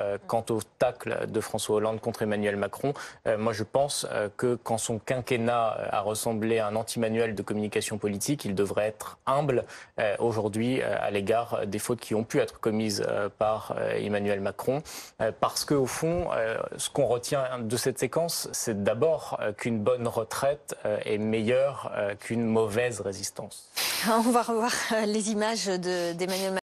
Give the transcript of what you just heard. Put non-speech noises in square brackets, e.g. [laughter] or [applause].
Euh, quant au tacle de François Hollande contre Emmanuel Macron. Euh, moi, je pense euh, que quand son quinquennat a ressemblé à un anti-manuel de communication politique, il devrait être humble aujourd'hui à l'égard des fautes qui ont pu être commises par Emmanuel Macron. Parce qu'au fond, ce qu'on retient de cette séquence, c'est d'abord qu'une bonne retraite est meilleure qu'une mauvaise résistance. [laughs] On va revoir les images d'Emmanuel Macron.